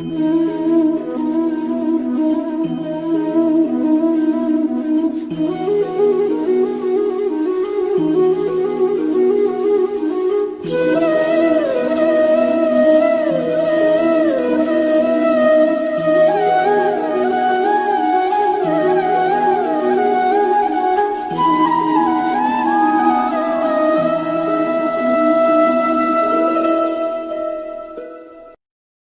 Amen.